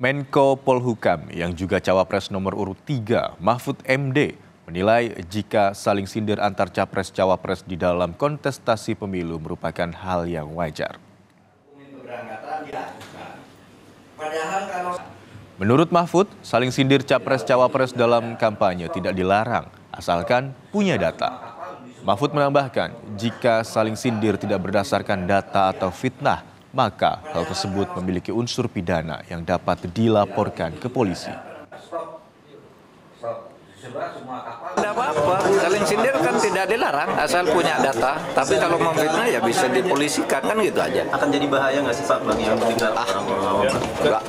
Menko Polhukam yang juga cawapres nomor urut 3 Mahfud MD menilai jika saling sindir antar capres-cawapres di dalam kontestasi pemilu merupakan hal yang wajar. Menurut Mahfud, saling sindir capres-cawapres dalam kampanye tidak dilarang, asalkan punya data. Mahfud menambahkan, jika saling sindir tidak berdasarkan data atau fitnah, maka hal tersebut memiliki unsur pidana yang dapat dilaporkan ke polisi. Tidak apa-apa, saling sindir kan tidak dilarang asal punya data. Tapi kalau memfitnah ya bisa dipolisikan kan gitu aja. Akan jadi bahaya nggak sih Pak bagi yang mendengar Ah, orang-orang? Enggak,